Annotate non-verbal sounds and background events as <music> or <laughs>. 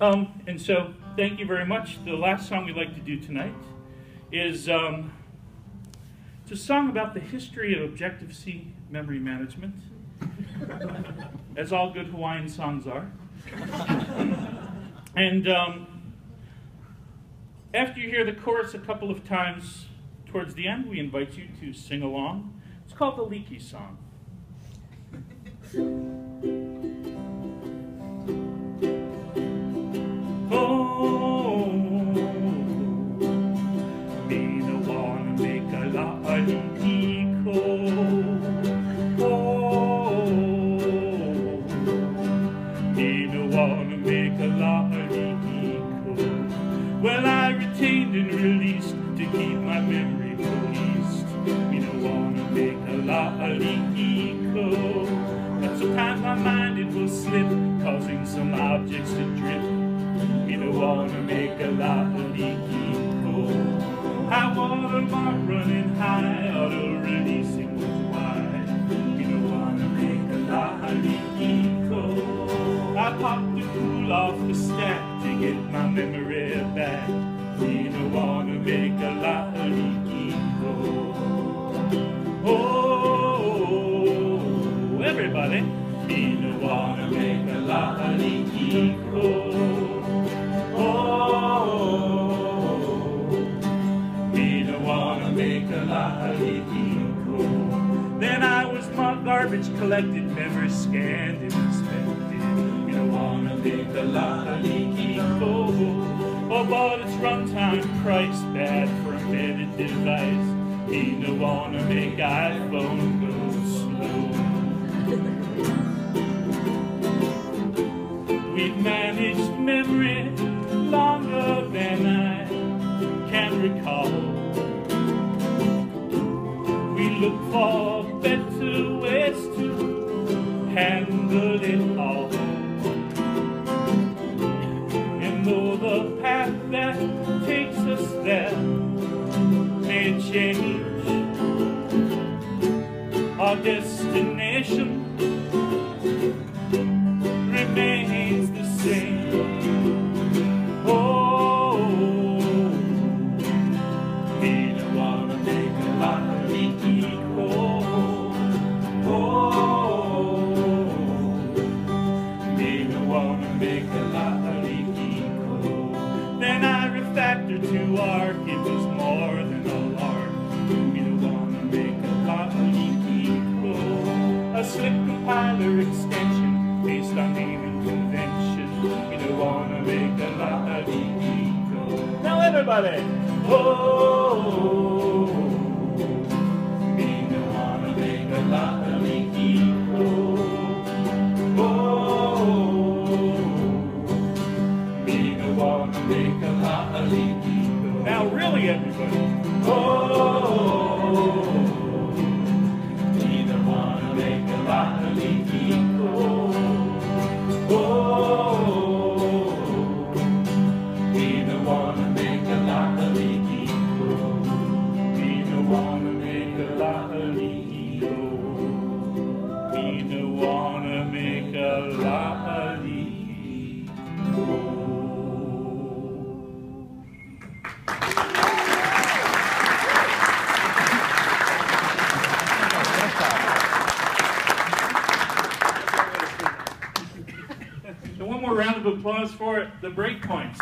Um, and so, thank you very much. The last song we'd like to do tonight is um, it's a song about the history of Objective C memory management, <laughs> as all good Hawaiian songs are. <laughs> and um, after you hear the chorus a couple of times towards the end, we invite you to sing along. It's called the Liki Song. <laughs> oh, oh. Didn't wanna make a lot of equal. Well, I retained and released to keep my memory policed. We don't wanna make a lot of equal. But sometimes my mind it will slip, causing some objects to drip. We don't wanna make a lot of equal. High water mark running high, auto releasing was wide. You don't wanna make a lot of eco. I popped the pool off the stack to get my memory. Collected, never scanned and inspected. You don't wanna make a lot of leaky code. Oh, but its runtime price bad for a device. You don't wanna make iPhone go slow. We've managed memory longer than I can recall. We look for that takes us there may change, our destination I refactor to arc, it was more than a lark. We don't wanna make a leaky coal. A slick compiler extension based on naming convention. We don't wanna make a leaky coal. Now everybody! Oh, Now really everybody. Oh, we don't wanna make a lot of leaky round of applause for the breakpoints.